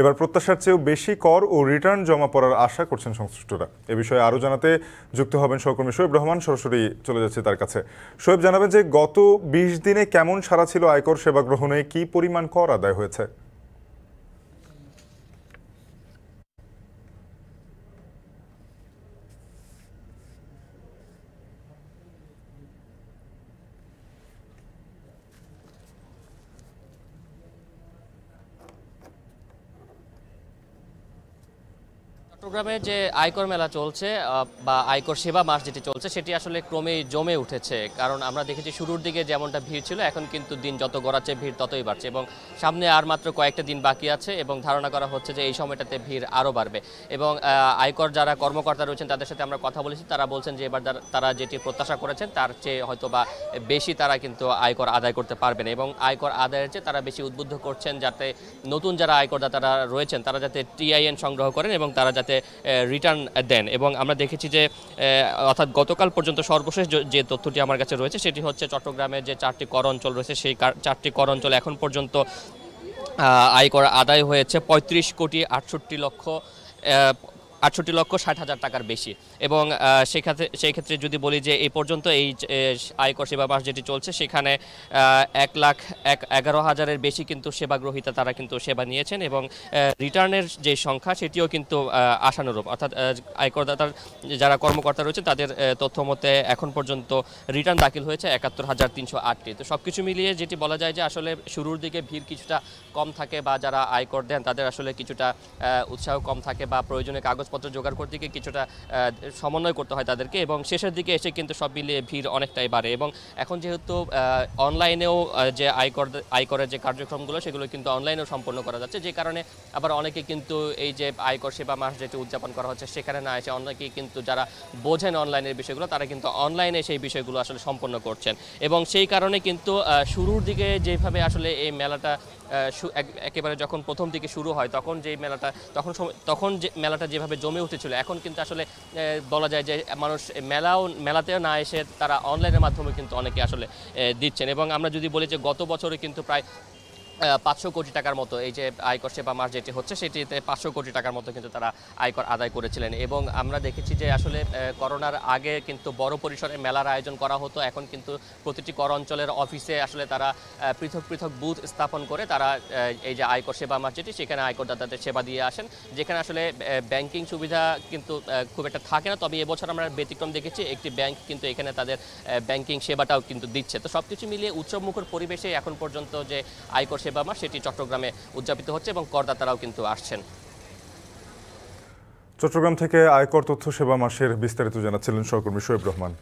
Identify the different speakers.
Speaker 1: এবার প্রত্যাশার চেয়েও বেশি কর ও রিটার্ন জমা পড়ার আশা করছেন সংশ্লিষ্টরা। এ বিষয়ে আরও জানাতে যুক্ত হবেন সহকর্মী শোয়েব রহমান, সরাসরি চলে যাচ্ছে তার কাছে। শোয়েব, জানাবেন যে গত বিশ দিনে কেমন সারা ছিল আয়কর সেবা গ্রহণে, কি পরিমাণ কর আদায় হয়েছে?
Speaker 2: চট্টগ্রামে যে আয়কর মেলা চলছে বা আয়কর সেবা মাস যেটি চলছে, সেটি আসলে ক্রমেই জমে উঠেছে। কারণ আমরা দেখেছি শুরুর দিকে যেমনটা ভিড় ছিল, এখন কিন্তু দিন যত গড়াচ্ছে, ভিড় ততই বাড়ছে এবং সামনে আর মাত্র কয়েকটা দিন বাকি আছে এবং ধারণা করা হচ্ছে যে এই সময়টাতে ভিড় আরও বাড়বে। এবং আয়কর যারা কর্মকর্তা রয়েছেন, তাদের সাথে আমরা কথা বলেছি। তারা বলছেন যে এবার তারা যেটি প্রত্যাশা করেছেন, তার চেয়ে হয়তো বা বেশি তারা কিন্তু আয়কর আদায় করতে পারবেন এবং আয়কর আদায়ের চেয়ে তারা বেশি উদ্বুদ্ধ করছেন যাতে নতুন যারা আয়করদাতারা রয়েছেন, তারা যাতে টিআইএন সংগ্রহ করেন এবং তারা যাতে রিটার্ন দেন। এবং আমরা দেখেছি যে অর্থাৎ গতকাল পর্যন্ত সর্বশেষ যে- তথ্যটি আমার কাছে রয়েছে সেটি হচ্ছে চট্টগ্রামের যে চারটি কর অঞ্চল রয়েছে সেই চারটি কর অঞ্চল এখন পর্যন্ত আয় করা আদায় হয়েছে পঁয়ত্রিশ কোটি আটষট্টি লক্ষ আটষট্টি লক্ষ ষাট হাজার টাকার বেশি। এবং সেক্ষেত্রে সেই ক্ষেত্রে যদি বলি যে এই পর্যন্ত এই আয়কর সেবা মাস যেটি চলছে, সেখানে এক লাখ, এক, এগারো হাজারের বেশি কিন্তু সেবা গ্রহীতা তারা কিন্তু সেবা নিয়েছেন এবং রিটার্নের যে সংখ্যা সেটিও কিন্তু আশানুরূপ। অর্থাৎ আয়করদাতার যারা কর্মকর্তা রয়েছে, তাদের তথ্য মতে এখন পর্যন্ত রিটার্ন দাখিল হয়েছে একাত্তর হাজার তিনশো আটটি। তো সব কিছু মিলিয়ে যেটি বলা যায় যে আসলে শুরুর দিকে ভিড় কিছুটা কম থাকে বা যারা আয়কর দেন, তাদের আসলে কিছুটা উৎসাহ কম থাকে বা প্রয়োজনীয় কাগজপত্র জোগাড় করতে গিয়ে কিছুটা সমন্বয় করতে হয় তাদেরকে এবং শেষের দিকে এসে কিন্তু সব মিলিয়ে ভিড় অনেকটাই বাড়ে এবং এখন যেহেতু অনলাইনেও যে আয়কর আয়করের যে কার্যক্রমগুলো সেগুলো কিন্তু অনলাইনেও সম্পন্ন করা যাচ্ছে যে কারণে আবার অনেকে কিন্তু এই যে আয়কর সেবা মাস যেটি উদযাপন করা হচ্ছে সেখানে না এসে অনেকেই কিন্তু যারা বোঝেন অনলাইনের বিষয়গুলো তারা কিন্তু অনলাইনে সেই বিষয়গুলো আসলে সম্পন্ন করছেন এবং সেই কারণে কিন্তু শুরুর দিকে যেভাবে আসলে এই মেলাটা একেবারে যখন প্রথম দিকে শুরু হয় তখন যে মেলাটা, তখন তখন যে মেলাটা যেভাবে জমে উঠেছিল। এখন কিন্তু আসলে বলা যায় যে মানুষ মেলাও, মেলাতেও না এসে তারা অনলাইনের মাধ্যমে কিন্তু অনেকে আসলে দিচ্ছেন। এবং আমরা যদি বলি যে গত বছরে কিন্তু প্রায় পাঁচশো কোটি টাকার মতো এই যে আয়কর সেবা মাস যেটি হচ্ছে, সেটিতে পাঁচশো কোটি টাকার মতো কিন্তু তারা আয়কর আদায় করেছিলেন। এবং আমরা দেখেছি যে আসলে করোনার আগে কিন্তু বড় পরিসরে মেলার আয়োজন করা হতো। এখন কিন্তু প্রতিটি কর অঞ্চলের অফিসে আসলে তারা পৃথক পৃথক বুথ স্থাপন করে তারা এই যে আয়কর সেবা মাস যেটি, সেখানে আয়করদাতাদের সেবা দিয়ে আসেন। যেখানে আসলে ব্যাংকিং সুবিধা কিন্তু খুব একটা থাকে না। তবে এবছর আমরা ব্যতিক্রম দেখেছি, একটি ব্যাংক কিন্তু এখানে তাদের ব্যাংকিং সেবাটাও কিন্তু দিচ্ছে। তো সব কিছু মিলিয়ে উৎসবমুখর পরিবেশে এখন পর্যন্ত যে আয়কর সেবা মাস সেটি চট্টগ্রামে উদযাপিত হচ্ছে এবং করদাতারাও কিন্তু আসছেন।
Speaker 1: চট্টগ্রাম থেকে আয়কর তথ্য সেবা মাসের বিস্তারিত জানাচ্ছিলেন সহকর্মী শোয়েব রহমান।